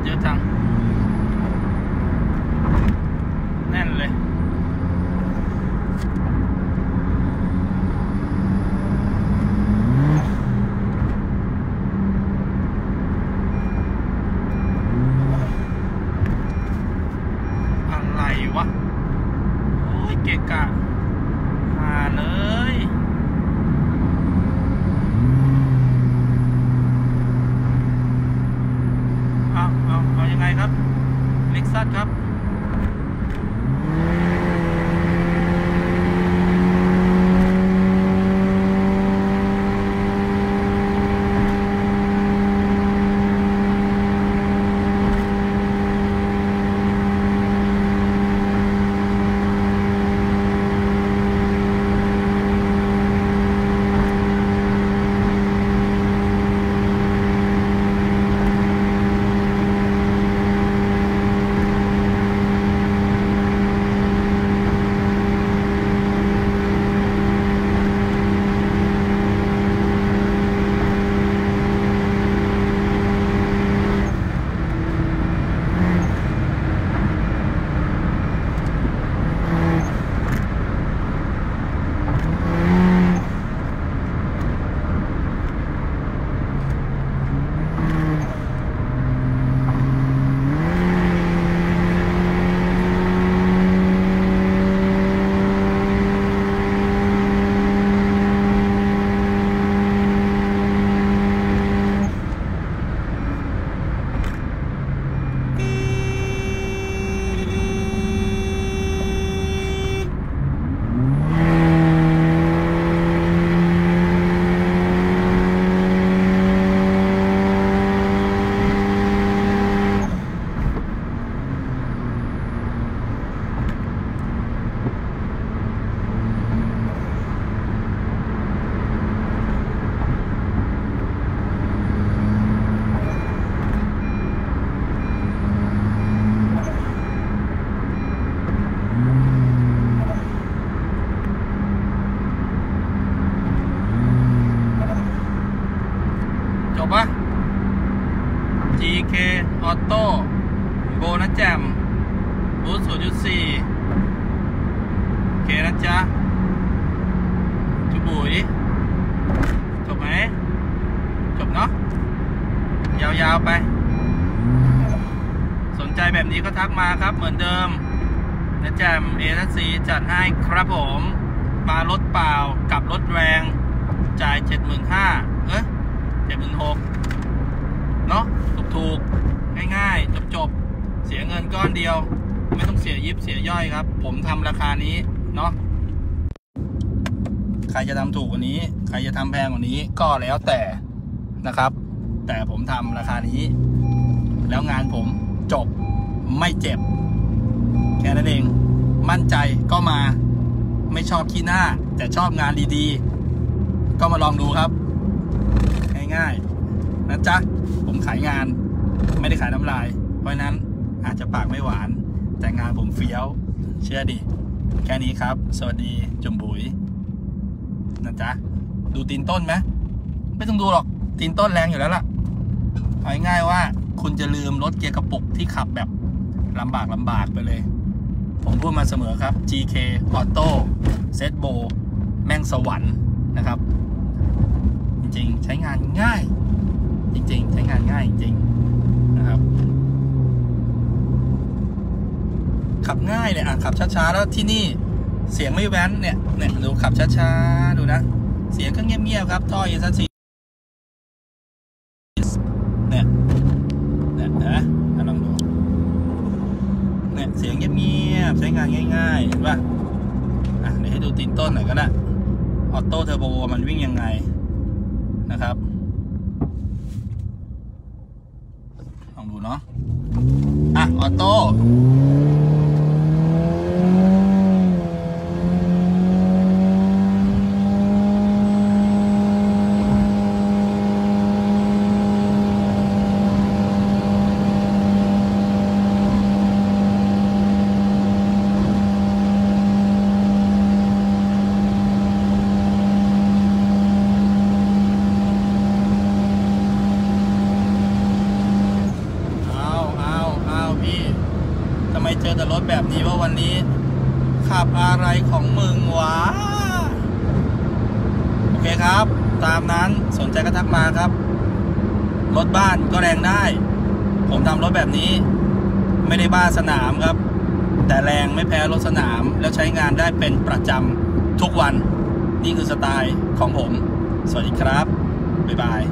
ถเยอะจัง แน่นเลย อะไรวะ โอ้ยเกะกะหาเลย เอาเอาเอายังไง ครับเล็กซัสครับ จบปะ GK Auto โบนะแจมบูธศูนย์จุดสี่โอเคนะจ๊ะจุบุ๋ยจบไหมจบเนาะยาวๆไป สนใจแบบนี้ก็ทักมาครับเหมือนเดิมนะแจมเอซีจัดให้ครับผม มารถเปล่ากับรถแรง จ่าย 75,000เอ๊ะ76,000เนาะถูกๆ ง่ายๆ จบๆ เสียเงิน ก้อนเดียว ไม่ต้องเสียยิบเสียย่อยครับ ผมทำราคานี้เนาะใครจะทำถูกกว่านี้ ใครจะทำแพงกว่านี้ก็แล้วแต่นะครับ แต่ผมทำราคานี้ แล้วงานผมจบไม่เจ็บ แค่นั้นเอง มั่นใจก็มาไม่ชอบขี้หน้า แต่ชอบงานดีๆ ก็มาลองดูครับง่ายๆนะจ๊ะ ผมขายงานไม่ได้ขายน้ำลาย เพราะนั้น อาจจะปากไม่หวาน แต่งานผมเฟี้ยว เชื่อดิ แค่นี้ครับ สวัสดีจุ่มบุ๋ยนะจ๊ะ ดูตีนต้นไหมไม่ต้องดูหรอก ตีนต้นแรงอยู่แล้วล่ะเอาง่ายว่าคุณจะลืมรถเกียร์กระปุกที่ขับแบบลำบากลำบากไปเลย ผมพูดมาเสมอครับ GK Auto Set Bo แม่งสวรรค์นะครับ จริงๆ ใช้งานง่าย จริง ๆ ใช้งานง่ายจริงๆนะครับ ขับ ง่ายเลยอะขับช้าๆแล้วที่นี่เสียงไม่แว้นเนี่ยเนี่ยดูขับช้าๆดูนะเสียงก็เงียบๆครับท่อ AZC เนี่ยเนี่ยนะลองดูเนี่ยเสียงเงียบๆใช้งานง่ายๆเห็นป่ะอะเดี๋ยวให้ดูตีนต้นหน่อยก็ได้ออโต้เทอร์โบมันวิ่งยังไงนะครับลองดูเนาะอะออโต้ เอา ไปเจอแบบนี้ว่าวันนี้ ขับอะไรของมึงวะ โอเคครับ ตามนั้นสนใจก็ทักมาครับ รถบ้านก็แรงได้ ผมทำรถแบบนี้ ไม่ได้บ้าสนามครับ แต่แรงไม่แพ้รถสนามแล้วใช้งานได้เป็นประจำทุกวัน นี่คือสไตล์ของผม สวัสดีครับ บ๊ายบาย